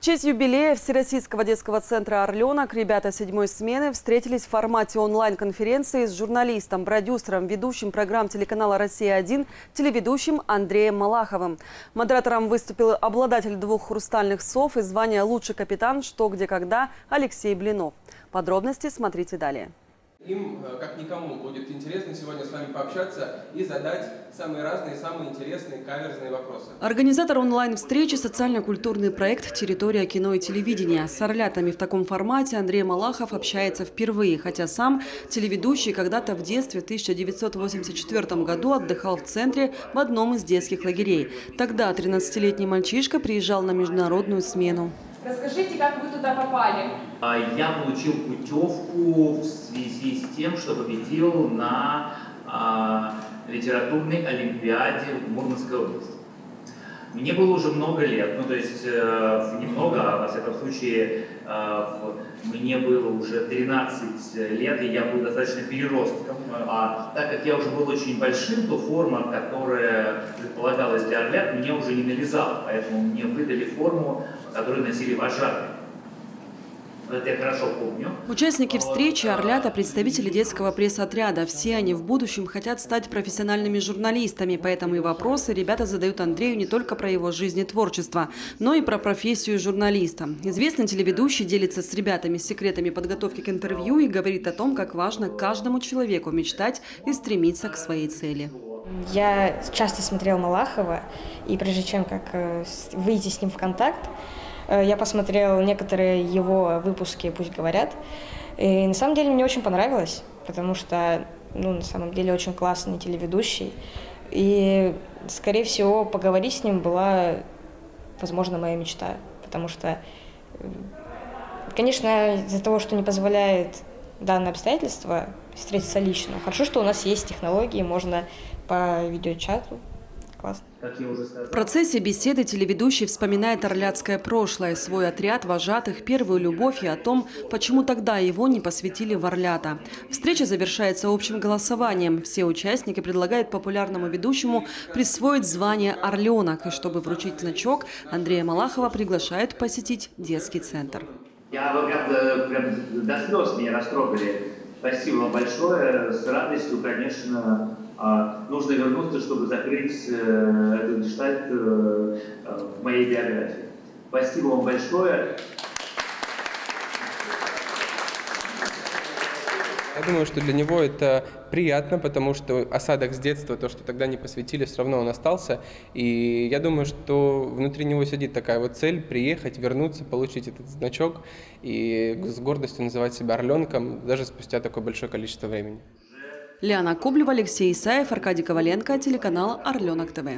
В честь юбилея Всероссийского детского центра «Орленок» ребята седьмой смены встретились в формате онлайн-конференции с журналистом, продюсером, ведущим программ телеканала «Россия-1», телеведущим Андреем Малаховым. Модератором выступил обладатель двух хрустальных сов и звания «Лучший капитан. Что, где, когда» Алексей Блинов. Подробности смотрите далее. Им, э, как никому, будет интересно сегодня с вами пообщаться и задать самые разные, самые интересные каверзные вопросы. Организатор онлайн-встречи – социально-культурный проект «Территория кино и телевидения». С орлятами в таком формате Андрей Малахов общается впервые, хотя сам телеведущий когда-то в детстве в 1984 году отдыхал в центре в одном из детских лагерей. Тогда 13-летний мальчишка приезжал на международную смену. Расскажите, как вы туда попали? А, я получил путевку в связи с тем, что победил на а, литературной олимпиаде в Мурманской области. Мне было уже много лет, ну то есть э, немного, а во всяком случае э, мне было уже 13 лет, и я был достаточно переростком. А так как я уже был очень большим, то форма, которая предполагалась для орлят, мне уже не налезала, поэтому мне выдали форму, которую носили вожатые. Это я хорошо помню. Участники встречи «Орлята» – представители детского пресс-отряда. Все они в будущем хотят стать профессиональными журналистами, поэтому и вопросы ребята задают Андрею не только про его жизнь и творчество, но и про профессию журналиста. Известный телеведущий делится с ребятами секретами подготовки к интервью и говорит о том, как важно каждому человеку мечтать и стремиться к своей цели. Я часто смотрел Малахова, и прежде чем как э, выйти с ним в контакт, Э, я посмотрел некоторые его выпуски «Пусть говорят». И на самом деле мне очень понравилось, потому что, ну, на самом деле, очень классный телеведущий. И, скорее всего, поговорить с ним была, возможно, моя мечта. Потому что, конечно, из-за того, что не позволяет данное обстоятельство встретиться лично, хорошо, что у нас есть технологии, можно по видеочату классно. В процессе беседы телеведущий вспоминает орляцкое прошлое, свой отряд вожатых, первую любовь и о том, почему тогда его не посвятили в Орлята. Встреча завершается общим голосованием. Все участники предлагают популярному ведущему присвоить звание «Орленок». И чтобы вручить значок, Андрея Малахова приглашают посетить детский центр. Я вы прям, прям до слез меня растрогали. Спасибо вам большое. С радостью, конечно, а, нужно вернуться, чтобы закрыть э, этот гештальт э, в моей биографии. Спасибо вам большое. Я думаю, что для него это приятно, потому что осадок с детства, то, что тогда не посвятили, все равно он остался. И я думаю, что внутри него сидит такая вот цель приехать, вернуться, получить этот значок и с гордостью называть себя орленком, даже спустя такое большое количество времени. Лиана Кублева, Алексей Исаев, Аркадий Коваленко, телеканал «Орленок ТВ».